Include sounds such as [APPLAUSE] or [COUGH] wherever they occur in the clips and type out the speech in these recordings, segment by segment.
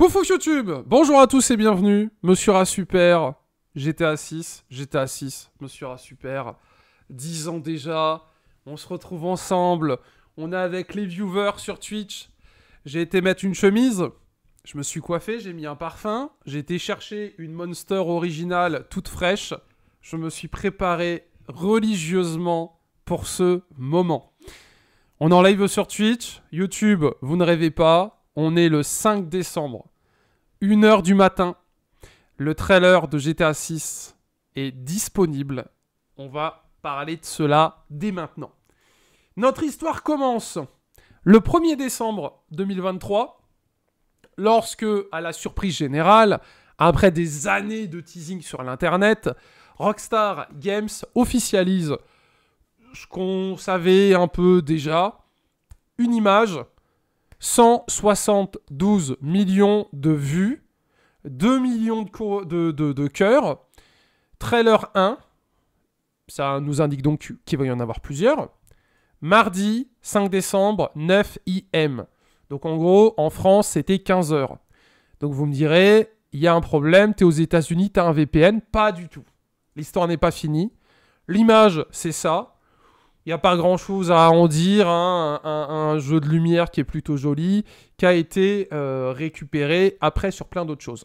Poufou YouTube. Bonjour à tous et bienvenue, Monsieur A Super, GTA 6, GTA 6, Monsieur A Super, 10 ans déjà, on se retrouve ensemble, on est avec les viewers sur Twitch, j'ai été mettre une chemise, je me suis coiffé, j'ai mis un parfum, j'ai été chercher une Monster originale toute fraîche, je me suis préparé religieusement pour ce moment. On est en live sur Twitch, YouTube, vous ne rêvez pas, on est le 5 décembre, 1h du matin. Le trailer de GTA 6 est disponible. On va parler de cela dès maintenant. Notre histoire commence le 1er décembre 2023, lorsque, à la surprise générale, après des années de teasing sur l'internet, Rockstar Games officialise ce qu'on savait un peu déjà, une image, 172 millions de vues, 2 millions de, de, trailer 1, ça nous indique donc qu'il va y en avoir plusieurs, mardi 5 décembre 9 IM. Donc en gros, en France, c'était 15 heures. Donc vous me direz, il y a un problème, tu es aux États-Unis, tu as un VPN. Pas du tout. L'histoire n'est pas finie. L'image, c'est ça. Il n'y a pas grand chose à en dire. Hein. Un, jeu de lumière qui est plutôt joli, qui a été euh, récupéré après sur plein d'autres choses.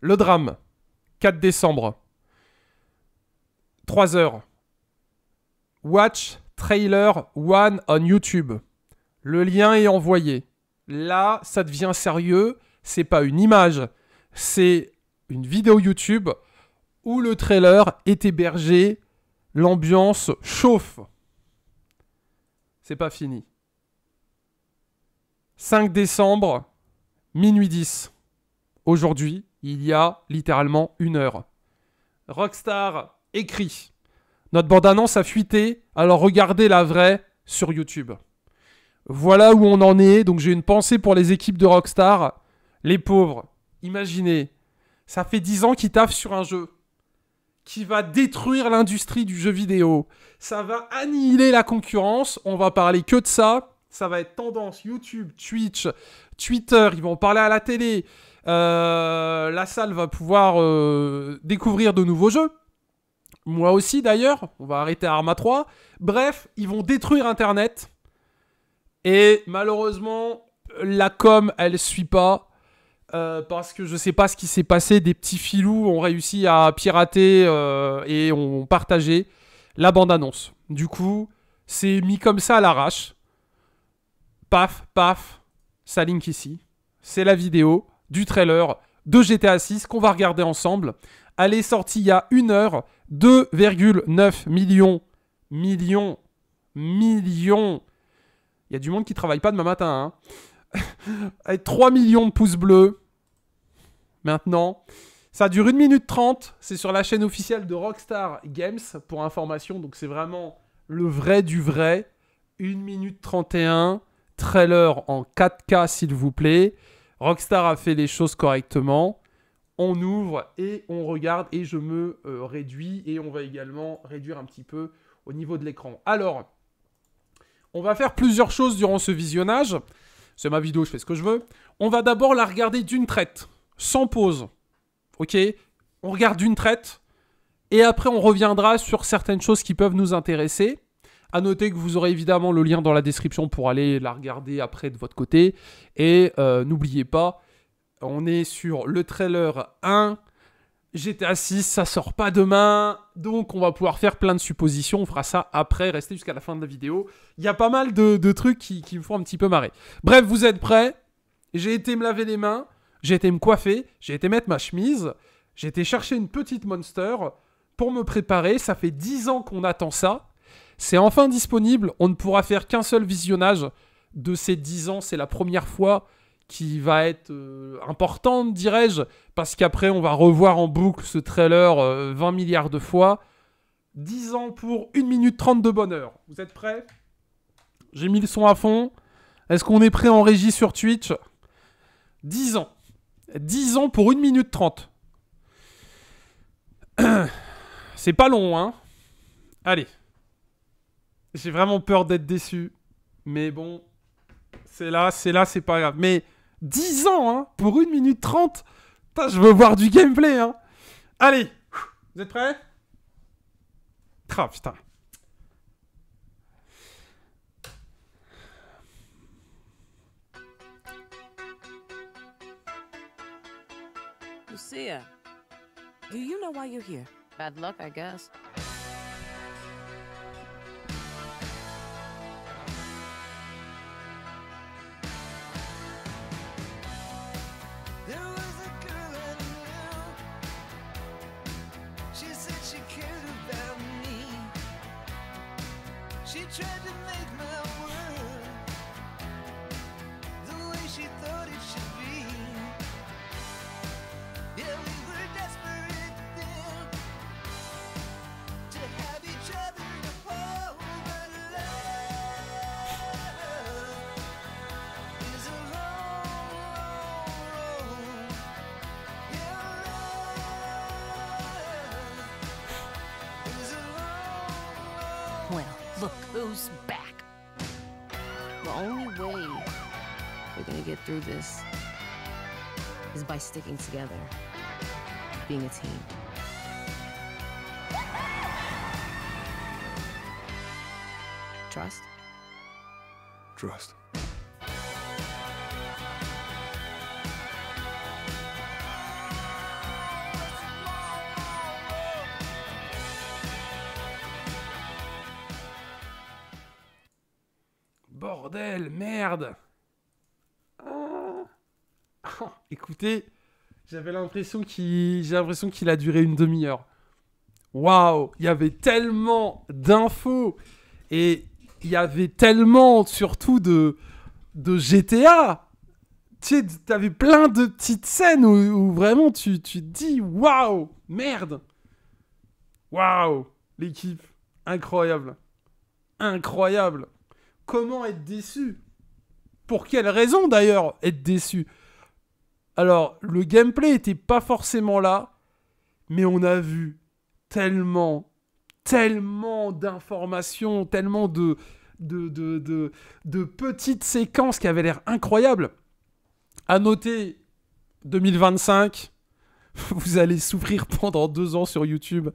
Le drame, 4 décembre, 3 heures. Watch trailer 1 on YouTube. Le lien est envoyé. Là, ça devient sérieux. C'est pas une image, c'est une vidéo YouTube où le trailer est hébergé L'ambiance chauffe. C'est pas fini. 5 décembre, minuit 10. Aujourd'hui, il y a littéralement une heure. Rockstar écrit. Notre bande-annonce a fuité, alors regardez la vraie sur YouTube. Voilà où on en est, donc j'ai une pensée pour les équipes de Rockstar. Les pauvres, imaginez, ça fait 10 ans qu'ils taffent sur un jeu qui va détruire l'industrie du jeu vidéo. Ça va annihiler la concurrence. On va parler que de ça. Ça va être tendance YouTube, Twitch, Twitter. Ils vont parler à la télé. Euh, la salle va pouvoir euh, découvrir de nouveaux jeux. Moi aussi d'ailleurs. On va arrêter Arma 3. Bref, ils vont détruire Internet. Et malheureusement, la com, elle suit pas. Euh, parce que je sais pas ce qui s'est passé, des petits filous ont réussi à pirater euh, et ont partagé la bande-annonce. Du coup, c'est mis comme ça à l'arrache. Paf, paf, ça link ici. C'est la vidéo du trailer de GTA 6 qu'on va regarder ensemble. Elle est sortie il y a une heure. 2,9 millions, millions, millions. Il y a du monde qui travaille pas demain matin. Hein. [LAUGHS] Avec 3 millions de pouces bleus maintenant. Ça dure 1 minute 30, c'est sur la chaîne officielle de Rockstar Games pour information, donc c'est vraiment le vrai du vrai. 1 minute 31, trailer en 4K s'il vous plaît. Rockstar a fait les choses correctement. On ouvre et on regarde et je me euh, réduis et on va également réduire un petit peu au niveau de l'écran. Alors, on va faire plusieurs choses durant ce visionnage. C'est ma vidéo, je fais ce que je veux. On va d'abord la regarder d'une traite sans pause. Ok? On regarde d'une traite. Et après, on reviendra sur certaines choses qui peuvent nous intéresser. À noter que vous aurez évidemment le lien dans la description pour aller la regarder après de votre côté. Et euh, n'oubliez pas, on est sur le trailer 1. GTA 6, ça sort pas demain, donc on va pouvoir faire plein de suppositions. On fera ça après, restez jusqu'à la fin de la vidéo. Il y a pas mal de, trucs qui, qui me font un petit peu marrer. Bref, vous êtes prêts? J'ai été me laver les mains. J'ai été me coiffer, j'ai été mettre ma chemise, j'ai été chercher une petite monster pour me préparer. Ça fait 10 ans qu'on attend ça. C'est enfin disponible. On ne pourra faire qu'un seul visionnage de ces 10 ans. C'est la première fois qui va être euh, importante, dirais-je, parce qu'après on va revoir en boucle ce trailer 20 euh, milliards de fois. 10 ans pour 1 minute 30 de bonheur. Vous êtes prêts? J'ai mis le son à fond. Est-ce qu'on est prêt en régie sur Twitch? 10 ans. 10 ans pour 1 minute 30. [CLEARS THROAT] C'est pas long, hein Allez. J'ai vraiment peur d'être déçu. Mais bon, c'est là, c'est là, c'est pas grave. Mais 10 ans, hein, pour 1 minute 30. Putain, je veux voir du gameplay, hein. Allez, vous êtes prêts? Ah, putain. Lucia, do you know why you're here? Bad luck, I guess. Well, look who's back. The only way we're gonna get through this is by sticking together, being a team. Trust? Trust. J'avais l'impression qu'il a duré une demi-heure. Waouh, il y avait tellement d'infos et il y avait tellement surtout de de GTA. Tu sais, t'avais plein de petites scènes où, où vraiment tu, tu te dis waouh, merde. Waouh, l'équipe, incroyable. Incroyable. Comment être déçu? Pour quelle raison d'ailleurs être déçu? Alors, le gameplay était pas forcément là, mais on a vu tellement, tellement d'informations, tellement de, de, de, de, de petites séquences qui avaient l'air incroyables. À noter, 2025, [LAUGHS] vous allez souffrir pendant deux ans sur YouTube.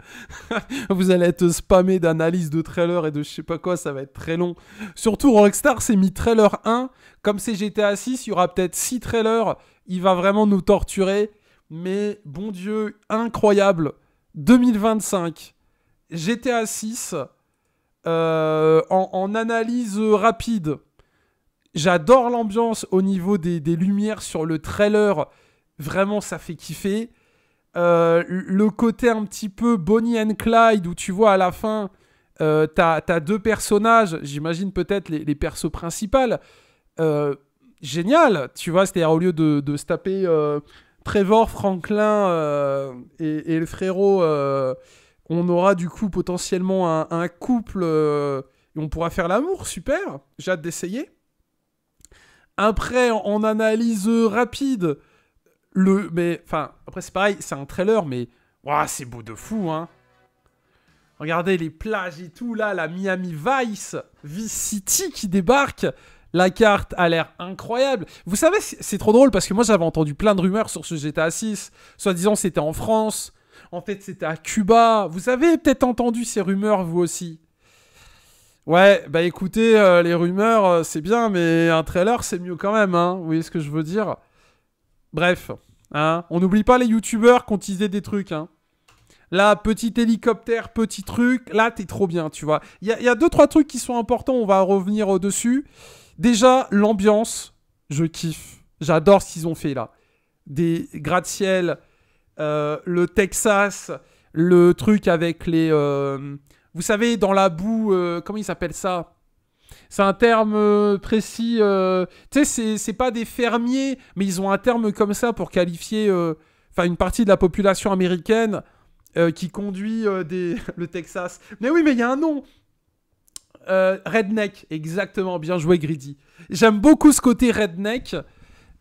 [LAUGHS] vous allez être spammé d'analyses de trailers et de je sais pas quoi, ça va être très long. Surtout Rockstar s'est mis trailer 1. Comme c'est GTA 6, il y aura peut-être 6 trailers. Il va vraiment nous torturer. Mais bon Dieu, incroyable. 2025, GTA 6, euh, en, analyse rapide. J'adore l'ambiance au niveau des, lumières sur le trailer. Vraiment, ça fait kiffer. Euh, le côté un petit peu Bonnie and Clyde, où tu vois à la fin, euh, t'as as deux personnages, j'imagine peut-être les, persos principales. Euh, génial, tu vois, c'est-à-dire au lieu de, se taper euh, Trevor, Franklin euh, et, le frérot, euh, on aura du coup potentiellement un, couple et on pourra faire l'amour, super, j'ai hâte d'essayer. Après, en, analyse rapide, le mais enfin après c'est pareil c'est un trailer mais ouah, c'est beau de fou hein regardez les plages et tout là la Miami Vice Vice City qui débarque la carte a l'air incroyable vous savez c'est trop drôle parce que moi j'avais entendu plein de rumeurs sur ce GTA 6 soi-disant c'était en France en fait c'était à Cuba vous avez peut-être entendu ces rumeurs vous aussi? Ouais, bah écoutez, euh, les rumeurs, euh, c'est bien, mais un trailer, c'est mieux quand même, hein. Vous voyez ce que je veux dire? Bref, hein. On n'oublie pas les youtubeurs qui ont teasé des trucs, hein. Là, petit hélicoptère, petit truc, là, t'es trop bien, tu vois. Il y a, il y a deux, trois trucs qui sont importants, on va revenir au-dessus. Déjà, l'ambiance, je kiffe. J'adore ce qu'ils ont fait, là. Des gratte-ciel, euh, le Texas, le truc avec les... euh, vous savez, dans la boue, euh, comment il s'appelle ça? C'est un terme précis. tu sais, c'est- pas des fermiers, mais ils ont un terme comme ça pour qualifier enfin une partie de la population américaine qui conduit des... [LAUGHS] le Texas. Mais oui, mais il y a un nom. Euh, redneck, exactement, bien joué Greedy. J'aime beaucoup ce côté redneck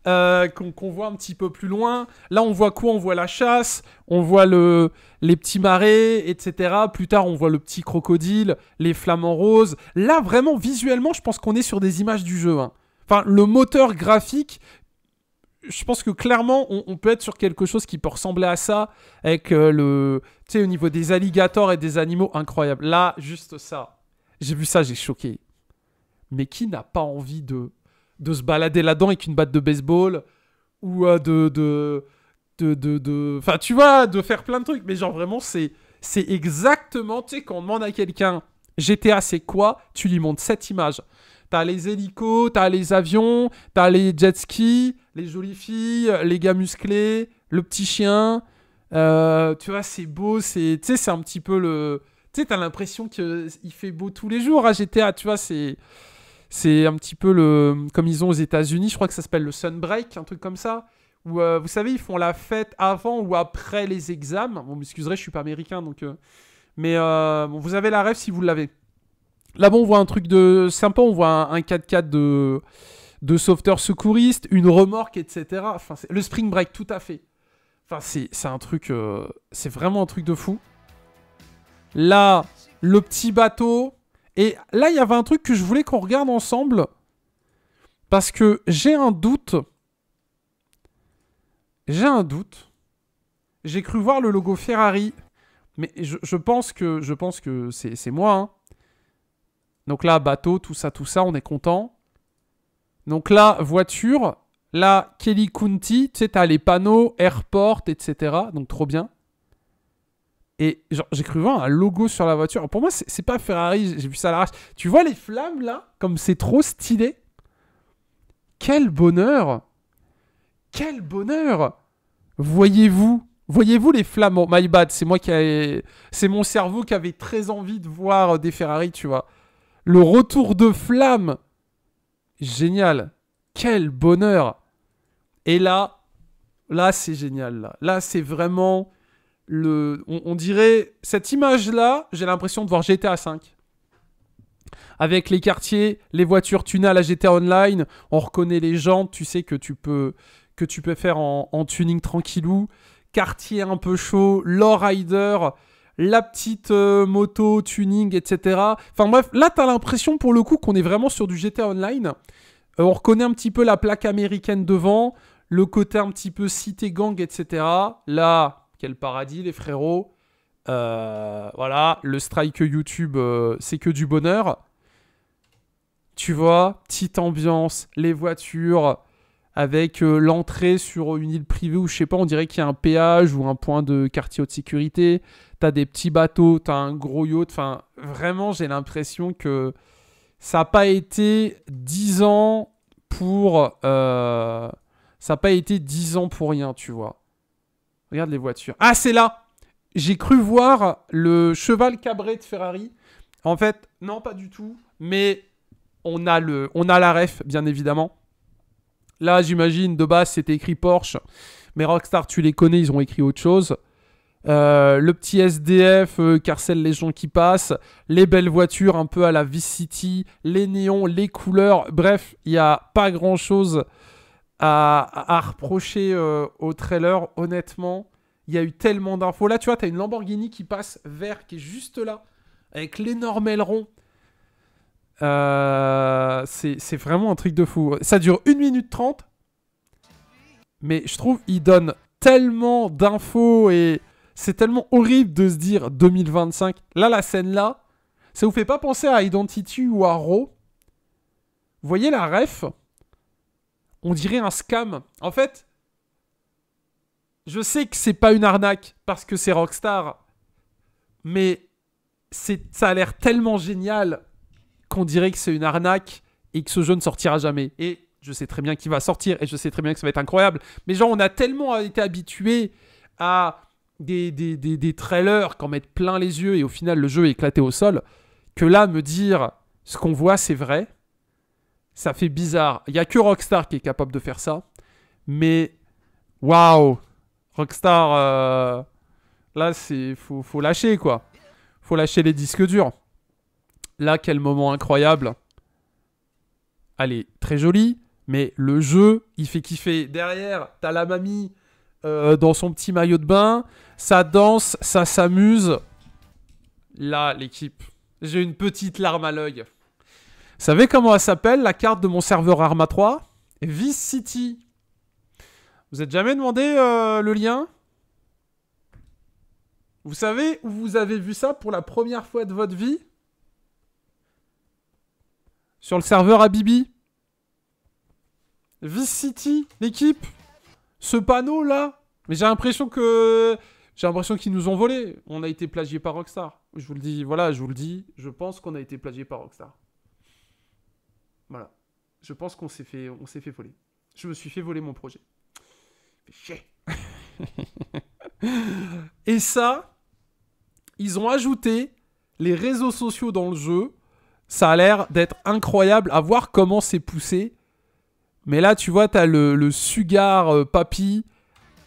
euh, qu'on voit un petit peu plus loin. Là, on voit quoi? On voit la chasse, on voit le, les petits marais, etc. Plus tard, on voit le petit crocodile, les flamants roses. Là, vraiment, visuellement, je pense qu'on est sur des images du jeu. hein. Enfin, le moteur graphique, je pense que clairement, on, on peut être sur quelque chose qui peut ressembler à ça, avec euh, le, tu sais, au niveau des alligators et des animaux, incroyable. Là, juste ça, j'ai vu ça, j'ai choqué. Mais qui n'a pas envie de, de se balader là-dedans avec une batte de baseball ou euh, de, de, de, de, enfin, tu vois, de faire plein de trucs. Mais genre vraiment, c'est, c'est exactement, tu sais, quand on demande à quelqu'un GTA, c'est quoi? Tu lui montres cette image. T'as les hélicos, t'as les avions, t'as les jet skis, les jolies filles, les gars musclés, le petit chien. Euh, tu vois, c'est beau, c'est, tu sais, c'est un petit peu le, tu sais, t'as l'impression qu'il fait beau tous les jours à GTA. Tu vois, c'est, c'est un petit peu le, comme ils ont aux États-Unis. Je crois que ça s'appelle le Sunbreak, un truc comme ça. Où, euh, vous savez, ils font la fête avant ou après les examens. Bon, m'excuserez, je suis pas américain, donc. euh, Mais euh, bon, vous avez la rêve si vous l'avez. Là-bas, on voit un truc de sympa. On voit un, un 4x4 de, de sauveteur secouriste, une remorque, etc. Enfin, le Spring Break, tout à fait. Enfin, c'est un truc. c'est vraiment un truc de fou. Là, le petit bateau. Et là, il y avait un truc que je voulais qu'on regarde ensemble. Parce que j'ai un doute. J'ai un doute. J'ai cru voir le logo Ferrari. Mais je, pense que, je pense que c'est moi. hein. Donc là, bateau, tout ça, tout ça, on est content. Donc là, voiture. Là, Kelly County, tu sais, t'as les panneaux, airport, etc. Donc trop bien. Et j'ai cru voir un logo sur la voiture. Pour moi, c'est pas Ferrari, j'ai vu ça à l'arrache. Tu vois les flammes là Comme c'est trop stylé? Quel bonheur Quel bonheur Voyez-vous Voyez-vous les flammes? Bon, My bad, c'est moi qui. C'est mon cerveau qui avait très envie de voir des Ferrari, tu vois. Le retour de flammes Génial Quel bonheur Et là, là c'est génial. Là c'est vraiment On, dirait... Cette image-là, j'ai l'impression de voir GTA 5 avec les quartiers, les voitures tunées à GTA Online, on reconnaît les jantes, tu sais que tu peux, que tu peux faire en, tuning tranquillou, quartier un peu chaud, lowrider, la petite euh, moto tuning, etc. Enfin bref, là t'as l'impression pour le coup qu'on est vraiment sur du GTA Online. Euh, on reconnaît un petit peu la plaque américaine devant, le côté un petit peu cité gang, etc. Là, quel paradis les frérots. Euh, voilà, le strike YouTube, euh, c'est que du bonheur. Tu vois, petite ambiance, les voitures, avec euh, l'entrée sur une île privée où je sais pas, on dirait qu'il y a un péage ou un point de quartier haute sécurité. T'as des petits bateaux, t'as un gros yacht. Enfin, vraiment, j'ai l'impression que ça n'a pas été 10 ans pour. ça n'a pas été 10 ans pour rien, tu vois. Regarde les voitures. Ah, c'est là J'ai cru voir le cheval cabré de Ferrari. En fait, non, pas du tout. Mais on a, le, on a la ref, bien évidemment. Là, j'imagine, de base, c'était écrit Porsche. Mais Rockstar, tu les connais, ils ont écrit autre chose. Euh, le petit SDF euh, harcèle les gens qui passent. Les belles voitures un peu à la Vice City. Les néons, les couleurs. Bref, il n'y a pas grand-chose à, reprocher euh, au trailer, honnêtement. Il y a eu tellement d'infos. Là, tu vois, tu as une Lamborghini qui passe vert, qui est juste là, avec l'énorme aileron. Euh, c'est c'est vraiment un truc de fou. Ça dure 1 minute 30. Mais je trouve il donne tellement d'infos et c'est tellement horrible de se dire 2025. Là, la scène là, ça vous fait pas penser à Identity ou à Raw? Vous voyez la ref? On dirait un scam. En fait, je sais que c'est pas une arnaque parce que c'est Rockstar. Mais ça a l'air tellement génial qu'on dirait que c'est une arnaque et que ce jeu ne sortira jamais. Et je sais très bien qu'il va sortir et je sais très bien que ça va être incroyable. Mais genre, on a tellement été habitué à des, des, des, des trailers qu'en mettre plein les yeux et au final le jeu est éclaté au sol que là, me dire ce qu'on voit, c'est vrai, ça fait bizarre. Il y a que Rockstar qui est capable de faire ça. Mais waouh, Rockstar, euh, là, c'est faut, faut lâcher quoi. Faut lâcher les disques durs. Là, quel moment incroyable. Est très jolie, mais le jeu, il fait kiffer. Derrière, t'as la mamie euh, dans son petit maillot de bain. Ça danse, ça s'amuse. Là, l'équipe. J'ai une petite larme à l'œil. Savez comment elle s'appelle, la carte de mon serveur Arma 3 Vice. Vous êtes jamais demandé euh, le lien? Vous savez où vous avez vu ça pour la première fois de votre vie? Sur le serveur Abibi Vice City, l'équipe Ce panneau là Mais j'ai l'impression que. J'ai l'impression qu'ils nous ont volé. On a été plagié par Rockstar. Je vous le dis, voilà, je vous le dis. Je pense qu'on a été plagié par Rockstar. Je pense qu'on s'est fait, on s'est fait voler. Je me suis fait voler mon projet. Chier. [LAUGHS] Et ça, ils ont ajouté les réseaux sociaux dans le jeu. Ça a l'air d'être incroyable à voir comment c'est poussé. Mais là, tu vois, t'as le, le sugar euh, papy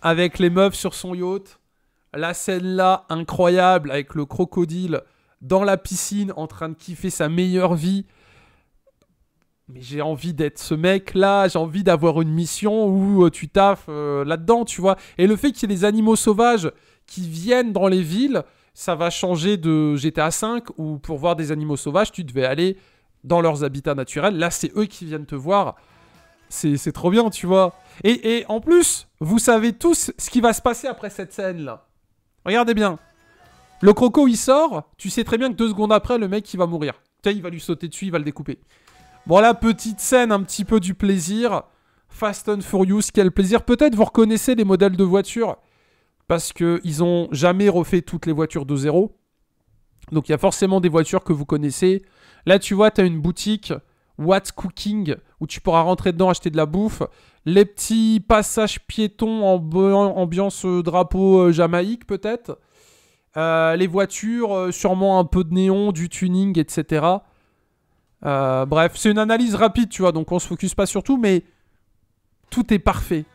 avec les meufs sur son yacht. La scène là, incroyable, avec le crocodile dans la piscine en train de kiffer sa meilleure vie. Mais j'ai envie d'être ce mec là, j'ai envie d'avoir une mission où euh, tu taffes euh, là-dedans, tu vois. Et le fait qu'il y ait des animaux sauvages qui viennent dans les villes, ça va changer de GTA V où pour voir des animaux sauvages, tu devais aller dans leurs habitats naturels. Là, c'est eux qui viennent te voir. C'est c'est trop bien, tu vois. Et, et en plus, vous savez tous ce qui va se passer après cette scène-là. Regardez bien. Le croco, il sort. Tu sais très bien que deux secondes après, le mec, il va mourir. Tu sais, il va lui sauter dessus, il va le découper. La petite scène, un petit peu du plaisir. Fast and Furious, quel plaisir. Peut-être vous reconnaissez les modèles de voitures. Parce qu'ils ont jamais refait toutes les voitures de zéro. Donc il y a forcément des voitures que vous connaissez. Là, tu vois, tu as une boutique What's Cooking où tu pourras rentrer dedans acheter de la bouffe. Les petits passages piétons en ambiance euh, drapeau euh, Jamaïque peut-être. Euh, les voitures, sûrement un peu de néon, du tuning, etc. Euh, bref, c'est une analyse rapide, tu vois, donc on se focus pas sur tout, mais tout est parfait.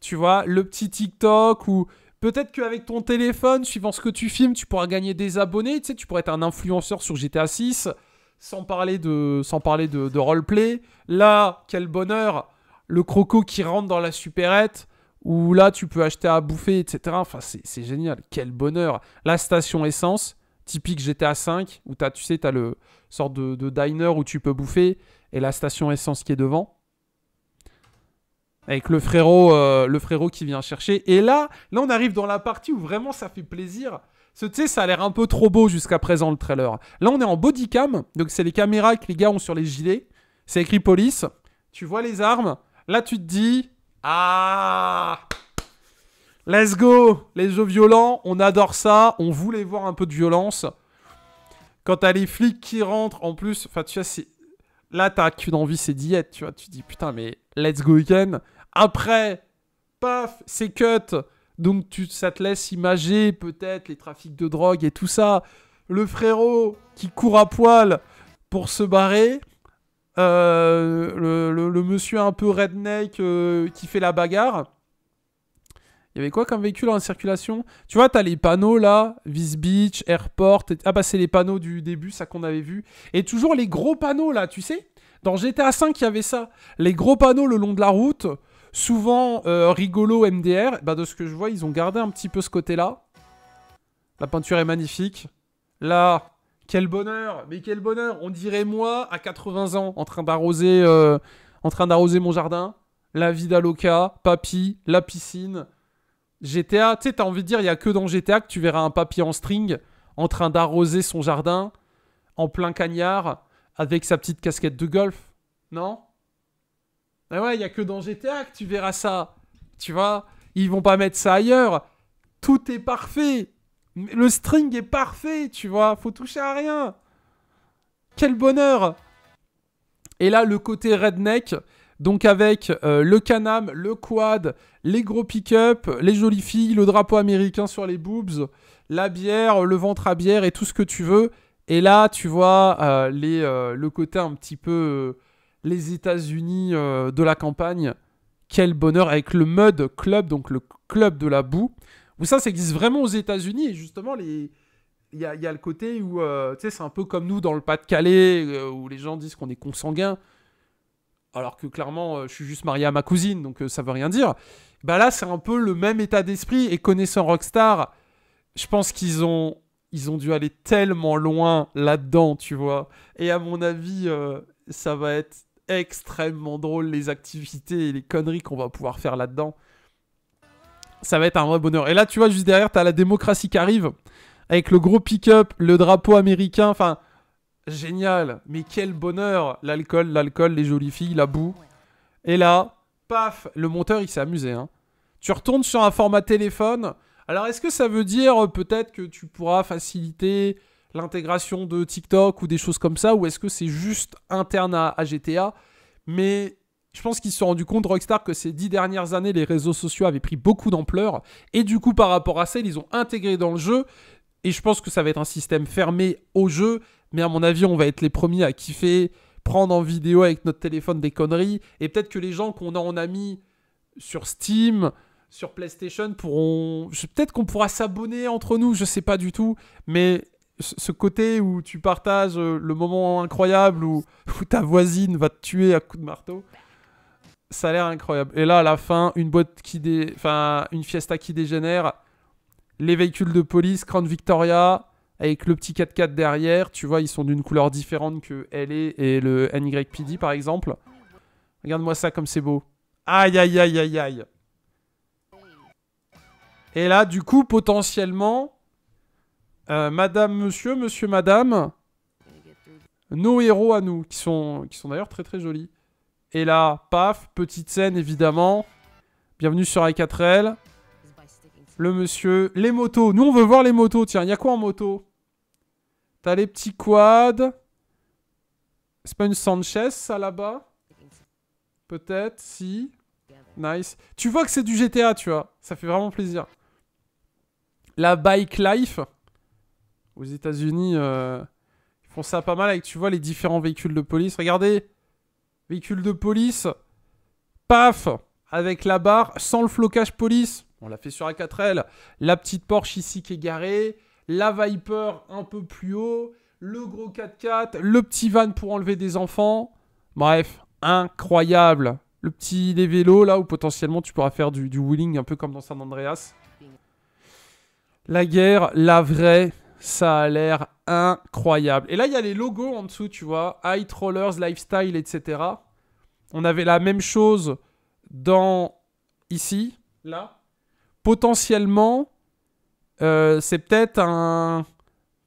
Tu vois, le petit TikTok ou peut-être qu'avec ton téléphone, suivant ce que tu filmes, tu pourras gagner des abonnés. Tu sais, tu pourrais être un influenceur sur GTA 6, sans parler de, sans parler de, de roleplay. Là, quel bonheur, le croco qui rentre dans la supérette, où là, tu peux acheter à bouffer, etc. Enfin, c'est génial, quel bonheur. La station essence, typique GTA 5, où as, tu sais, tu as le sorte de, diner où tu peux bouffer, et la station essence qui est devant. Avec le frérot, euh, le frérot qui vient chercher. Et là, là, on arrive dans la partie où vraiment ça fait plaisir. Tu sais, ça a l'air un peu trop beau jusqu'à présent le trailer. Là, on est en bodycam, donc c'est les caméras que les gars ont sur les gilets. C'est écrit police. Tu vois les armes. Là, tu te dis, ah, let's go, les jeux violents, on adore ça. On voulait voir un peu de violence. Quand t'as les flics qui rentrent, en plus, enfin, tu vois, c'est là, t'as qu'une envie, c'est d'y être, tu vois. Tu dis, putain, mais let's go again. Après, paf, c'est cut. Donc, tu, ça te laisse imager peut-être les trafics de drogue et tout ça. Le frérot qui court à poil pour se barrer. Euh, le monsieur un peu redneck euh, qui fait la bagarre. Il y avait quoi comme véhicule en circulation? Tu vois, t'as les panneaux là, Vis Beach, Airport. Ah bah c'est les panneaux du début, ça qu'on avait vu. Et toujours les gros panneaux là, tu sais? Dans GTA V, il y avait ça. Les gros panneaux le long de la route, souvent euh, rigolo MDR. Bah de ce que je vois, ils ont gardé un petit peu ce côté-là. La peinture est magnifique. Là, quel bonheur Mais quel bonheur On dirait moi à 80 ans en train d'arroser, euh, en train d'arroser mon jardin. La vie d'Aloca, papy, la piscine. GTA, tu sais, t'as envie de dire, il y a que dans GTA que tu verras un papy en string en train d'arroser son jardin en plein cagnard avec sa petite casquette de golf. Non? Ah ouais, il y a que dans GTA que tu verras ça. Tu vois Ils vont pas mettre ça ailleurs. Tout est parfait. Le string est parfait, tu vois. Faut toucher à rien. Quel bonheur. Et là, le côté redneck, donc avec euh, le canam, le quad, les gros pick-up, les jolies filles, le drapeau américain sur les boobs, la bière, le ventre à bière et tout ce que tu veux. Et là, tu vois euh, euh, le côté un petit peu les États-Unis de la campagne. Quel bonheur avec le Mud Club, donc le club de la boue. Où ça, ça existe vraiment aux États-Unis et justement il y a, le côté où, tu sais, c'est un peu comme nous dans le Pas-de-Calais, où les gens disent qu'on est consanguin, alors que clairement, euh, je suis juste marié à ma cousine, donc euh, ça veut rien dire. Bah là, c'est un peu le même état d'esprit, et connaissant Rockstar, je pense qu'ils ont, ils ont dû aller tellement loin là-dedans, tu vois. Et à mon avis, euh, ça va être extrêmement drôle les activités et les conneries qu'on va pouvoir faire là-dedans. Ça va être un vrai bonheur. Et là, tu vois, juste derrière, t'as la démocratie qui arrive avec le gros pick-up, le drapeau américain. Enfin, génial. Mais quel bonheur. L'alcool, l'alcool, les jolies filles, la boue. Et là, paf, le monteur, il s'est amusé. Hein. Tu retournes sur un format téléphone. Alors, est-ce que ça veut dire euh, peut-être que tu pourras faciliter l'intégration de TikTok ou des choses comme ça Ou est-ce que c'est juste interne à, GTA Mais je pense qu'ils se sont rendus compte, Rockstar, que ces dix dernières années, les réseaux sociaux avaient pris beaucoup d'ampleur. Et du coup, par rapport à ça, ils ont intégrés dans le jeu. Et je pense que ça va être un système fermé au jeu. Mais à mon avis, on va être les premiers à kiffer, prendre en vidéo avec notre téléphone des conneries. Et peut-être que les gens qu'on a en ami sur Steam, sur PlayStation, pourront. Peut-être qu'on pourra s'abonner entre nous, je sais pas du tout. Mais ce ce côté où tu partages euh, le moment incroyable où, [LAUGHS] où ta voisine va te tuer à coups de marteau. Ça a l'air incroyable. Et là, à la fin, une boîte qui dé... enfin, une fiesta qui dégénère, les véhicules de police, Crown Victoria, avec le petit 4x4 derrière. Tu vois, ils sont d'une couleur différente que LA et le NYPD, par exemple. Regarde-moi ça comme c'est beau. Aïe, aïe, aïe, aïe, aïe. Et là, du coup, potentiellement, euh, Madame, Monsieur, Monsieur, Madame, nos héros à nous, qui sont, qui sont d'ailleurs très très jolis. Et là, paf, petite scène évidemment. Bienvenue sur i4L. Le monsieur, les motos. Nous, on veut voir les motos. Tiens, il y a quoi en moto? T'as les petits quads. C'est Sanchez, ça là-bas Peut-être, si. Nice. Tu vois que c'est du GTA, tu vois. Ça fait vraiment plaisir. La bike life. Aux États-Unis, euh, ils font ça pas mal avec, tu vois, les différents véhicules de police. Regardez. Véhicule de police. Paf Avec la barre, sans le flocage police. On l'a fait sur A4L. La petite Porsche ici qui est garée. La Viper un peu plus haut. Le gros 4x4. Le petit van pour enlever des enfants. Bref, incroyable. Le petit des vélos là où potentiellement tu pourras faire du, du wheeling un peu comme dans San Andreas. La guerre, la vraie, ça a l'air incroyable. Et là, il y a les logos en dessous, tu vois. High Rollers, Lifestyle, etc. On avait la même chose dans ici, là. Potentiellement, euh, c'est peut-être un.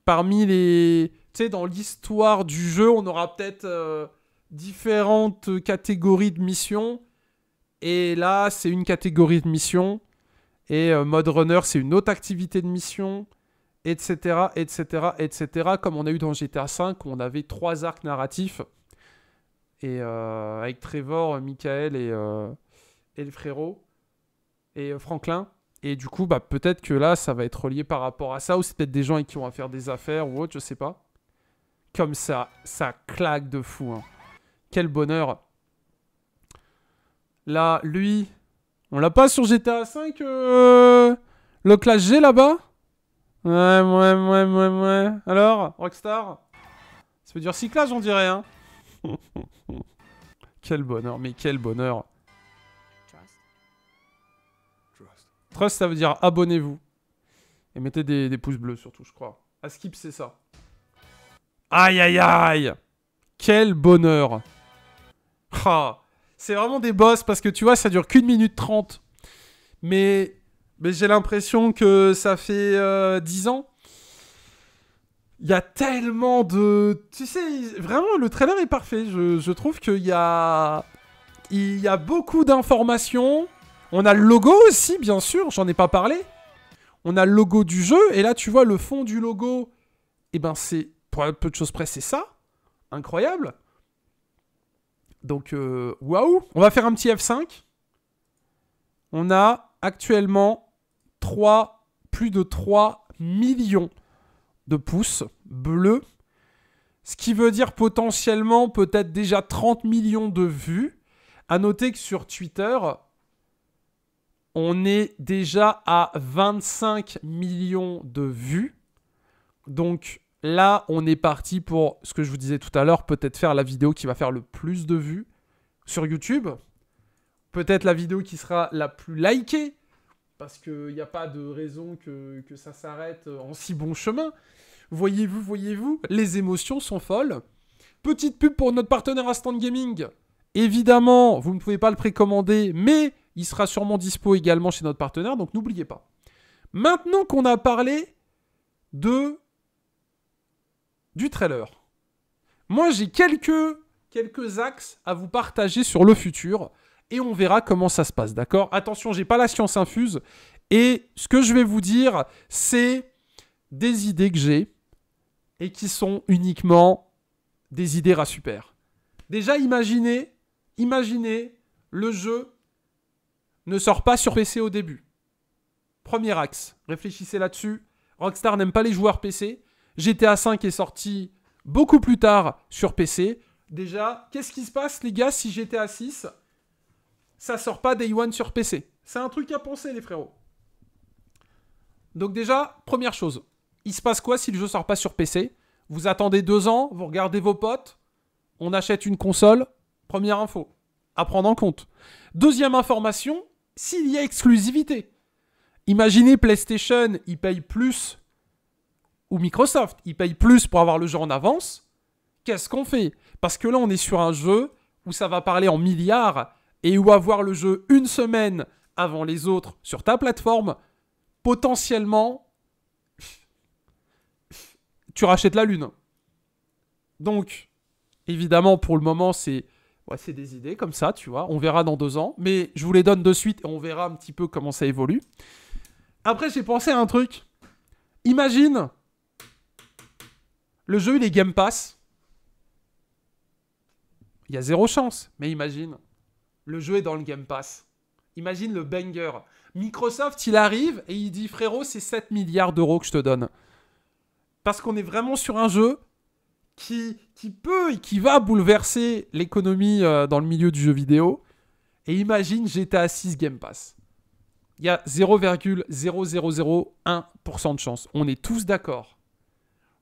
Parmi les. Tu sais, dans l'histoire du jeu, on aura peut-être euh, différentes catégories de missions. Et là, c'est une catégorie de mission. Et euh, mode runner, c'est une autre activité de mission. Etc. Etc. Etc. Comme on a eu dans GTA V, où on avait trois arcs narratifs. Et avec Trevor, Michael et, et le frérot. Et Franklin. Et du coup, bah, peut-être que là, ça va être relié par rapport à ça. Ou c'est peut-être des gens qui on va faire des affaires ou autre, je sais pas. Comme ça, ça claque de fou. hein. Quel bonheur. Là, lui, on l'a pas sur GTA V euh, Le clash G là-bas? Ouais, ouais, ouais, ouais, ouais. Alors, Rockstar? Ça veut dire cyclage, on dirait, hein [LAUGHS] Quel bonheur, mais quel bonheur. Trust. Ça veut dire abonnez-vous. Et mettez des, pouces bleus surtout, je crois. À skip, c'est ça. Aïe, aïe, aïe Quel bonheur Ah, C'est vraiment des boss parce que tu vois, ça dure qu'une minute trente. Mais, mais j'ai l'impression que ça fait euh, 10 ans. Il y a tellement de... Tu sais, vraiment, le trailer est parfait. Je, je trouve qu'il y a... Il y a beaucoup d'informations. On a le logo aussi, bien sûr, j'en ai pas parlé. On a le logo du jeu, et là, tu vois, le fond du logo, eh ben, c'est, pour peu de choses près, c'est ça. Incroyable. Donc, euh, waouh. On va faire un petit F5. On a actuellement 3, plus de 3 millions de pouces bleus. Ce qui veut dire potentiellement peut-être déjà 30 millions de vues. À noter que sur Twitter, on est déjà à 25 millions de vues. Donc là, on est parti pour ce que je vous disais tout à l'heure, peut-être faire la vidéo qui va faire le plus de vues sur YouTube. Peut-être la vidéo qui sera la plus likée. Parce qu'il n'y a pas de raison que, ça s'arrête en si bon chemin. Voyez-vous, voyez-vous, les émotions sont folles. Petite pub pour notre partenaire Instant Gaming. Évidemment, vous ne pouvez pas le précommander, mais il sera sûrement dispo également chez notre partenaire, donc n'oubliez pas. Maintenant qu'on a parlé de du trailer, moi j'ai quelques axes à vous partager sur le futur et on verra comment ça se passe, d'accord? Attention, j'ai pas la science infuse et ce que je vais vous dire, c'est des idées que j'ai et qui sont uniquement des idées ras super. Déjà, imaginez, imaginez, le jeu ne sort pas sur PC au début. Premier axe, réfléchissez là-dessus. Rockstar n'aime pas les joueurs PC. GTA V est sorti beaucoup plus tard sur PC. Déjà, qu'est-ce qui se passe, les gars, si GTA 6, ça sort pas Day One sur PC C'est un truc à penser, les frérots. Donc déjà, première chose, il se passe quoi si le jeu sort pas sur PC Vous attendez deux ans, vous regardez vos potes, on achète une console, première info, à prendre en compte. Deuxième information, s'il y a exclusivité. Imaginez PlayStation, il paye plus, ou Microsoft, il paye plus pour avoir le jeu en avance. Qu'est-ce qu'on fait? Parce que là, on est sur un jeu où ça va parler en milliards et où avoir le jeu une semaine avant les autres sur ta plateforme, potentiellement, tu rachètes la lune. Donc, évidemment, pour le moment, c'est ouais, c'est des idées comme ça, tu vois. On verra dans deux ans. Mais je vous les donne de suite et on verra un petit peu comment ça évolue. Après, j'ai pensé à un truc. Imagine, le jeu, il est Game Pass. Il y a zéro chance. Mais imagine, le jeu est dans le Game Pass. Imagine le banger. Microsoft, il arrive et il dit frérot, c'est 7 milliards d'euros que je te donne. Parce qu'on est vraiment sur un jeu qui, qui peut et qui va bouleverser l'économie euh, dans le milieu du jeu vidéo. Et imagine GTA 6 Game Pass. Il y a 0,0001% de chance. On est tous d'accord.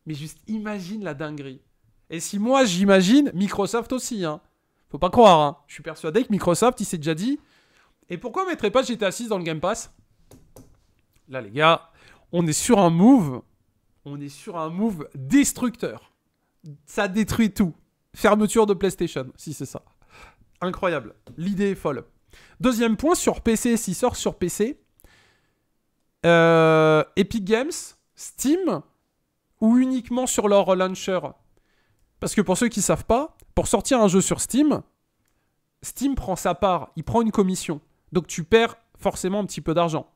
Mais juste imagine la dinguerie. Et si moi j'imagine, Microsoft aussi, hein. Faut pas croire, hein. Je suis persuadé que Microsoft, il s'est déjà dit. Et pourquoi on mettrait pas GTA 6 dans le Game Pass? Là, les gars, on est sur un move. On est sur un move destructeur. Ça détruit tout. Fermeture de PlayStation, si c'est ça. Incroyable. L'idée est folle. Deuxième point, sur PC, s'il sort sur PC, euh, Epic Games, Steam, ou uniquement sur leur launcher? Parce que pour ceux qui ne savent pas, pour sortir un jeu sur Steam, Steam prend sa part, il prend une commission. Donc tu perds forcément un petit peu d'argent.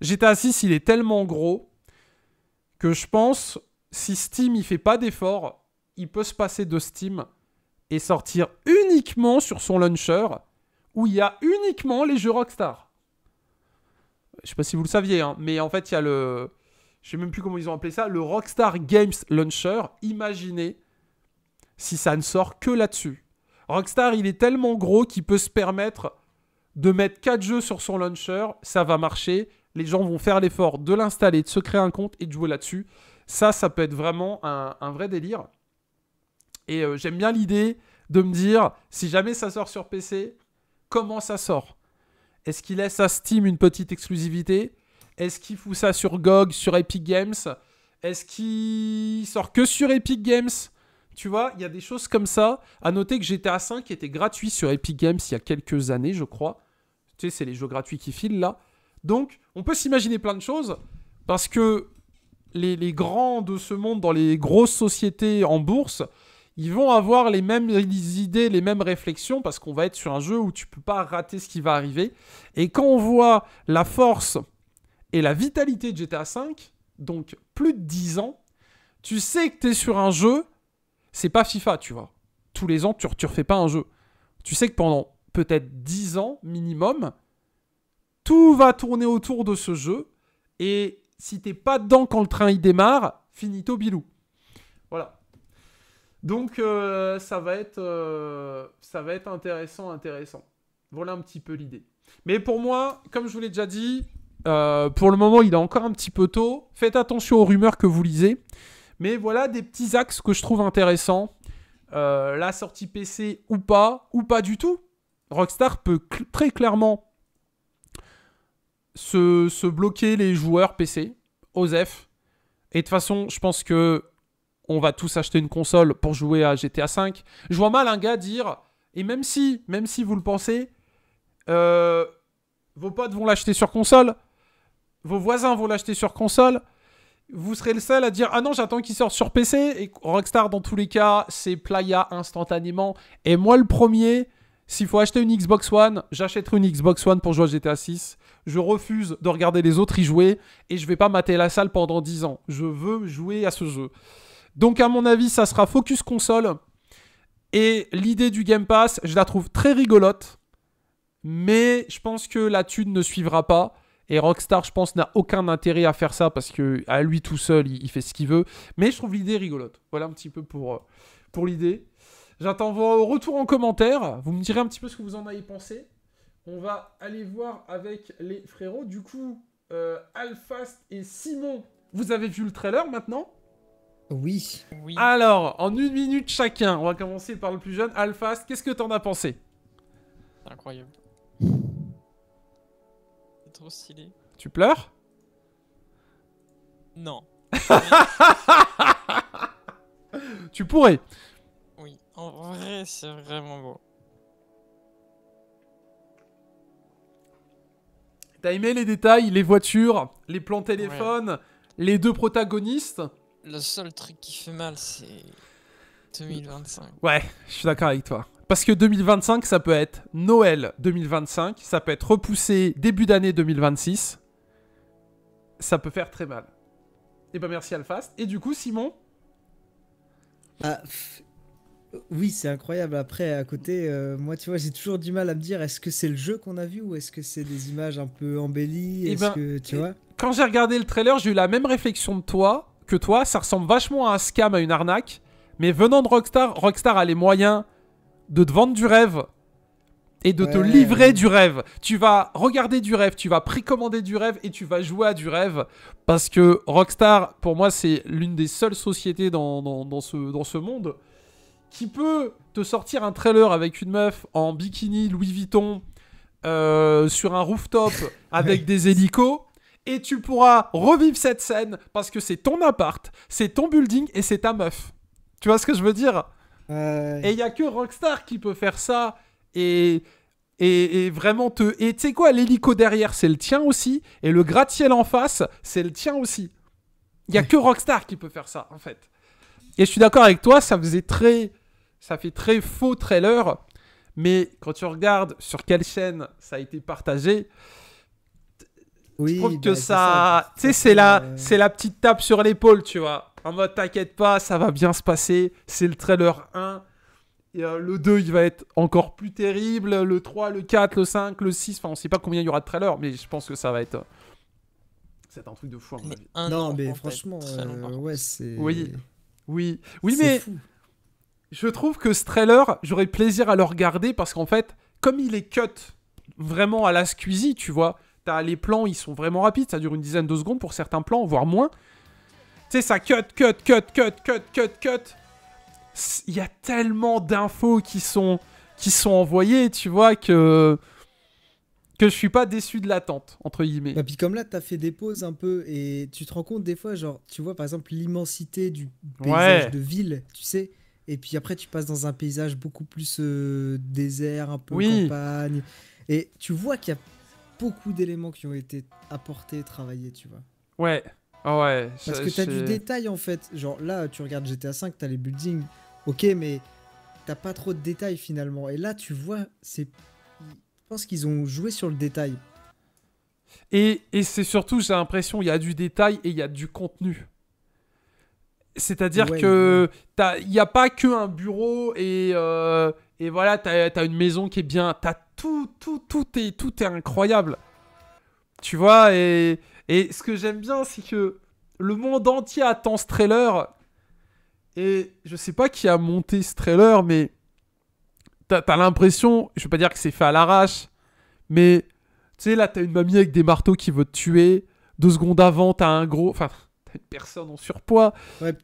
GTA 6, il est tellement gros que je pense, si Steam il fait pas d'effort, il peut se passer de Steam et sortir uniquement sur son launcher où il y a uniquement les jeux Rockstar. Je sais pas si vous le saviez, hein, mais en fait, il y a le. Je sais même plus comment ils ont appelé ça, le Rockstar Games Launcher. Imaginez si ça ne sort que là-dessus. Rockstar, il est tellement gros qu'il peut se permettre de mettre 4 jeux sur son launcher, ça va marcher, les gens vont faire l'effort de l'installer, de se créer un compte et de jouer là-dessus. Ça, ça peut être vraiment un, un vrai délire. Et euh, j'aime bien l'idée de me dire, si jamais ça sort sur PC, comment ça sort? Est-ce qu'il laisse à Steam une petite exclusivité? Est-ce qu'il fout ça sur GOG, sur Epic Games? Est-ce qu'il sort que sur Epic Games? Tu vois, il y a des choses comme ça. À noter que GTA V était gratuit sur Epic Games il y a quelques années, je crois. Tu sais, c'est les jeux gratuits qui filent là. Donc, on peut s'imaginer plein de choses parce que les grands de ce monde dans les grosses sociétés en bourse, ils vont avoir les mêmes idées, les mêmes réflexions, parce qu'on va être sur un jeu où tu peux pas rater ce qui va arriver. Et quand on voit la force et la vitalité de GTA V, donc plus de 10 ans, tu sais que tu es sur un jeu, c'est pas FIFA, tu vois. Tous les ans, tu ne refais pas un jeu. Tu sais que pendant peut-être 10 ans minimum, tout va tourner autour de ce jeu. Et si t'es pas dedans quand le train il démarre, finito bilou. Donc euh, ça va être euh, ça va être intéressant, intéressant. Voilà un petit peu l'idée. Mais pour moi, comme je vous l'ai déjà dit, euh, pour le moment il est encore un petit peu tôt. Faites attention aux rumeurs que vous lisez. Mais voilà des petits axes que je trouve intéressants. La sortie PC ou pas, ou pas du tout. Rockstar peut très clairement se, se bloquer les joueurs PC, OSEF. Et de toute façon, je pense que on va tous acheter une console pour jouer à GTA V. Je vois mal un gars dire Et même si, même si vous le pensez, euh, vos potes vont l'acheter sur console, vos voisins vont l'acheter sur console, vous serez le seul à dire ah non j'attends qu'il sorte sur PC et Rockstar dans tous les cas c'est playa instantanément. Et moi le premier s'il faut acheter une Xbox One j'achèterai une Xbox One pour jouer à GTA 6 je refuse de regarder les autres y jouer et je vais pas mater la salle pendant 10 ans. Je veux jouer à ce jeu donc à mon avis ça sera focus console et l'idée du Game Pass je la trouve très rigolote mais je pense que la thune ne suivra pas et Rockstar, je pense, n'a aucun intérêt à faire ça parce que à lui tout seul, il, fait ce qu'il veut. Mais je trouve l'idée rigolote. Voilà un petit peu pour, euh, pour l'idée. J'attends vos retours en commentaire. Vous me direz un petit peu ce que vous en avez pensé. On va aller voir avec les frérots. Du coup, euh, Alphast et Simon, vous avez vu le trailer maintenant? Oui. Oui. Alors, en une minute chacun, on va commencer par le plus jeune. Alphast, qu'est-ce que t'en as pensé? C'est incroyable. C'est trop stylé. Tu pleures? Non. [LAUGHS] Tu pourrais. Oui. En vrai, c'est vraiment beau. T'as aimé les détails, les voitures, les plans téléphones, les deux protagonistes? Le seul truc qui fait mal, c'est 2025. Ouais, je suis d'accord avec toi. Parce que 2025, ça peut être Noël 2025, ça peut être repoussé début d'année 2026. Ça peut faire très mal. Et ben merci Alphast. Et du coup, Simon? Ah, pff, oui, c'est incroyable. Après, à côté, euh, moi, tu vois, j'ai toujours du mal à me dire est-ce que c'est le jeu qu'on a vu ou est-ce que c'est des images un peu embellies? Eh Est-ce ben, que, tu eh, vois? Quand j'ai regardé le trailer, j'ai eu la même réflexion de toi que toi. Ça ressemble vachement à un scam, à une arnaque. Mais venant de Rockstar, Rockstar a les moyens de te vendre du rêve et de te livrer du rêve. Tu vas regarder du rêve, tu vas précommander du rêve et tu vas jouer à du rêve. Parce que Rockstar, pour moi, c'est l'une des seules sociétés dans, dans, dans ce, dans ce monde qui peut te sortir un trailer avec une meuf en bikini Louis Vuitton euh, sur un rooftop [LAUGHS] avec des hélicos. Et tu pourras revivre cette scène parce que c'est ton appart, c'est ton building et c'est ta meuf. Tu vois ce que je veux dire? Et il y a que Rockstar qui peut faire ça et et, et vraiment te et tu sais quoi l'hélico derrière c'est le tien aussi et le gratte-ciel en face c'est le tien aussi. Il y a que Rockstar qui peut faire ça en fait. Et je suis d'accord avec toi, ça faisait très ça fait très faux trailer mais quand tu regardes sur quelle chaîne ça a été partagé, oui, je trouve bah, que c'est ça, tu sais, c'est la, euh, c'est la petite tape sur l'épaule, tu vois. En mode, t'inquiète pas, ça va bien se passer. C'est le trailer 1. Et, euh, le 2, il va être encore plus terrible. Le 3, le 4, le 5, le 6. Enfin, on sait pas combien il y aura de trailers, mais je pense que ça va être. euh, C'est un truc de fou, à mon Mais avis. un Non, mais franchement, euh, ouais, c'est. Oui. Oui, oui, mais fou. je trouve que ce trailer, j'aurais plaisir à le regarder parce qu'en fait, comme il est cut vraiment à la Squeezie, tu vois, t'as les plans, ils sont vraiment rapides, ça dure une dizaine de secondes pour certains plans, voire moins. Tu sais, ça cut, cut, cut, cut, cut, cut, cut. Il y a tellement d'infos qui sont, qui sont envoyées, tu vois, que que je suis pas déçu de l'attente, entre guillemets. Bah, puis comme là, t'as fait des pauses un peu et tu te rends compte des fois, genre, tu vois par exemple l'immensité du paysage Ouais. de ville, tu sais, et puis après tu passes dans un paysage beaucoup plus euh, désert, un peu Oui. campagne, et tu vois qu'il y a beaucoup d'éléments qui ont été apportés, travaillés, tu vois. Ouais. Ah ouais. Parce que t'as du détail en fait. Genre là, tu regardes GTA V, t'as les buildings, ok, mais t'as pas trop de détails finalement. Et là, tu vois, c'est. Je pense qu'ils ont joué sur le détail. Et, et c'est surtout, j'ai l'impression, il y a du détail et il y a du contenu. C'est-à-dire Ouais, que t'as- il n'y a pas que un bureau et, euh, et voilà, tu as, une maison qui est bien. T'as tout, tout, tout est, tout est incroyable. Tu vois, et, et ce que j'aime bien, c'est que le monde entier attend ce trailer. Et je sais pas qui a monté ce trailer, mais t'as as, l'impression, je vais pas dire que c'est fait à l'arrache, mais tu sais, là, t'as une mamie avec des marteaux qui veut te tuer. Deux secondes avant, t'as un gros. Enfin, t'as une personne en surpoids Ouais,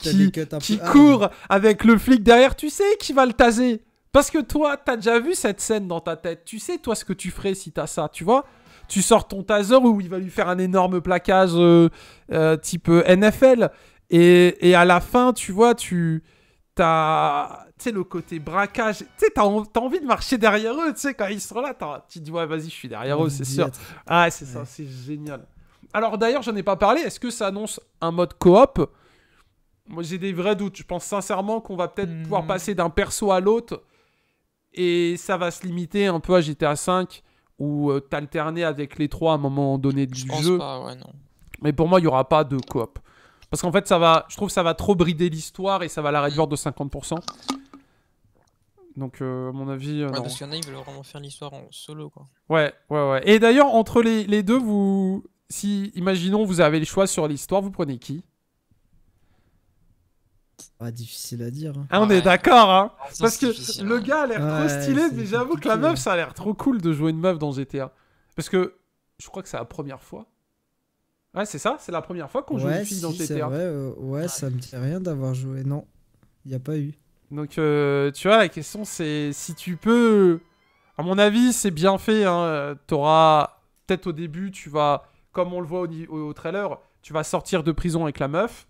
qui, court avec le flic derrière. Tu sais qui va le taser? Parce que toi, t'as déjà vu cette scène dans ta tête. Tu sais, toi, ce que tu ferais si t'as ça, tu vois Tu sors ton taser où il va lui faire un énorme plaquage euh, euh, type euh, NFL. Et, et à la fin, tu vois, tu t'as le côté braquage. Tu sais, t'as en- t'as envie de marcher derrière eux, tu sais, quand ils sont là, tu te dis, ouais, vas-y, je suis derrière eux, c'est sûr. Ah, c'est ça, c'est génial. Alors d'ailleurs, j'en ai pas parlé. Est-ce que ça annonce un mode coop? Moi, j'ai des vrais doutes. Je pense sincèrement qu'on va peut-être pouvoir Hmm. passer d'un perso à l'autre et ça va se limiter un peu à GTA V où euh, t'alternais avec les trois à un moment donné du Je pense jeu. pas, ouais, non. Mais pour moi, il y aura pas de coop. Parce qu'en fait, ça va, je trouve que ça va trop brider l'histoire et ça va la réduire de 50%. Donc, euh, à mon avis, euh, Ouais, non. parce qu'il y en a, ils veulent vraiment faire l'histoire en solo, quoi. Ouais, ouais, ouais. Et d'ailleurs, entre les, les deux, vous. Si, imaginons, vous avez le choix sur l'histoire, vous prenez qui? Ah, difficile à dire. hein. Ah, on Ouais. est d'accord, hein Ça, Parce que difficile, le hein. gars a l'air trop stylé, mais j'avoue que la meuf, ça a l'air trop cool de jouer une meuf dans GTA. Parce que je crois que c'est la première fois. Ouais, c'est ça, c'est la première fois qu'on joue une fille dans si, GTA. vrai, euh, ouais, ça me dit rien d'avoir joué. Non, il n'y a pas eu. Donc, euh, tu vois, la question, c'est si tu peux. À mon avis, c'est bien fait. Hein. T'auras. Peut-être au début, tu vas. Comme on le voit au, ni- au- au trailer, tu vas sortir de prison avec la meuf.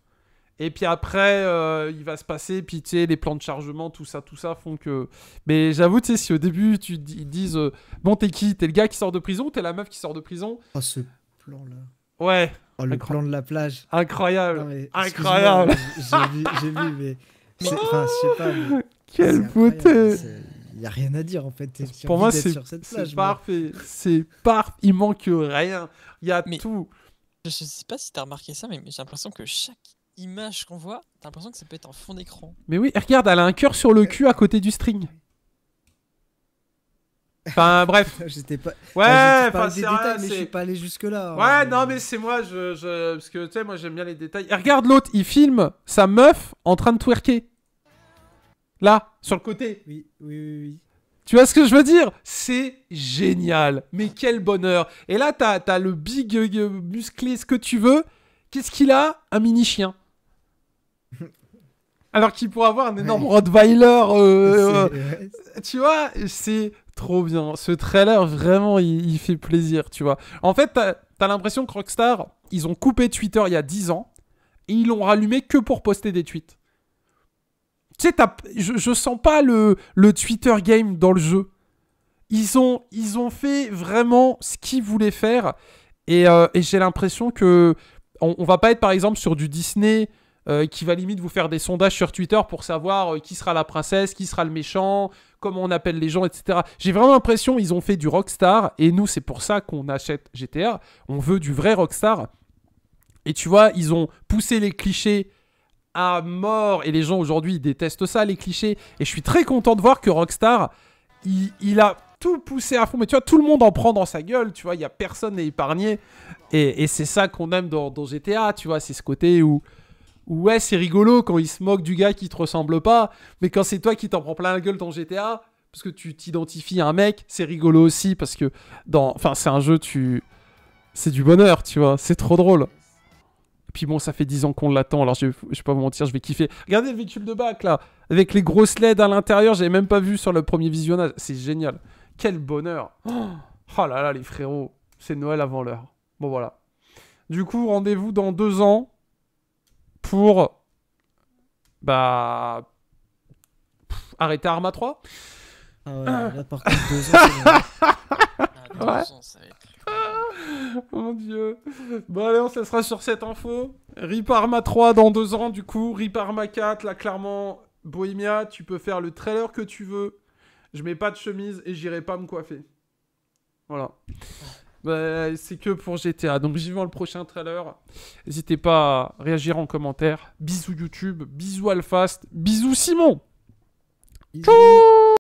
Et puis après, euh, il va se passer. Puis tu sais, les plans de chargement, tout ça, tout ça font que. Mais j'avoue, tu sais, si au début, tu ils disent euh, Bon, t'es qui? T'es le gars qui sort de prison ou t'es la meuf qui sort de prison? Oh, ce plan-là. Ouais, Oh, le plan de la plage. incroyable. Non, mais, Incroyable. J'ai vu, j'ai vu, mais. c'est- Enfin, je sais pas. mais [LAUGHS] Quelle beauté Il n'y a rien à dire en fait. Pour moi, c'est parfait. C'est parfait. Il manque rien. Il y a Mais- tout. Je sais pas si t'as remarqué ça, mais j'ai l'impression que chaque image qu'on voit, t'as l'impression que ça peut être un fond d'écran. Mais oui, regarde, elle a un cœur sur le cul à côté du string. Enfin, [LAUGHS] bref. J'étais pas. Ouais, enfin, rien, détails, mais je suis pas allé jusque là. Ouais, non, mais c'est moi, je, je- Parce que, tu sais, moi, j'aime bien les détails. Et regarde l'autre, il filme sa meuf en train de twerker. Là, sur le côté. Oui, oui, oui, oui. Tu vois ce que je veux dire? C'est génial. Mais quel bonheur. Et là, t'as as le big euh, musclé, ce que tu veux. Qu'est-ce qu'il a? Un mini-chien. Alors qu'il pourrait avoir un énorme Rottweiler. euh, C'est- ouais, tu vois, c'est trop bien. Ce trailer, vraiment, il, il fait plaisir, tu vois. En fait, t'as as, l'impression que Rockstar, ils ont coupé Twitter il y a 10 ans et ils l'ont rallumé que pour poster des tweets. Tu sais, je, je sens pas le, le Twitter game dans le jeu. Ils ont, ils ont fait vraiment ce qu'ils voulaient faire et, euh, et j'ai l'impression que on, on va pas être par exemple sur du Disney euh, qui va limite vous faire des sondages sur Twitter pour savoir euh, qui sera la princesse, qui sera le méchant, comment on appelle les gens, etc. J'ai vraiment l'impression ils ont fait du Rockstar et nous c'est pour ça qu'on achète GTA. On veut du vrai Rockstar. Et tu vois, ils ont poussé les clichés à mort et les gens aujourd'hui détestent ça les clichés et je suis très content de voir que Rockstar il, a tout poussé à fond mais tu vois tout le monde en prend dans sa gueule tu vois il y a personne n'est épargné et, c'est ça qu'on aime dans, dans GTA tu vois c'est ce côté où ouais c'est rigolo quand il se moque du gars qui te ressemble pas mais quand c'est toi qui t'en prends plein la gueule dans GTA parce que tu t'identifies à un mec c'est rigolo aussi parce que dans enfin c'est un jeu tu c'est du bonheur tu vois c'est trop drôle puis bon, ça fait 10 ans qu'on l'attend, alors je, je vais pas vous mentir, je vais kiffer. Regardez le véhicule de bac là, avec les grosses LED à l'intérieur, j'avais même pas vu sur le premier visionnage. C'est génial. Quel bonheur. Oh, oh là là, les frérots, c'est Noël avant l'heure. Bon voilà. Du coup, rendez-vous dans deux ans pour. Bah. pff, arrêter Arma 3. Ah ouais, là par contre, deux ans. [LAUGHS] Ah, Mon dieu. Bon, allez, on se laissera sur cette info. Rip Arma 3 dans deux ans, du coup. Rip Arma 4, là, clairement, Bohemia, tu peux faire le trailer que tu veux. Je mets pas de chemise et j'irai pas me coiffer. Voilà. Bah, c'est que pour GTA. Donc, vais le prochain trailer. N'hésitez pas à réagir en commentaire. Bisous YouTube, bisous Alphast, bisous Simon. Bisous.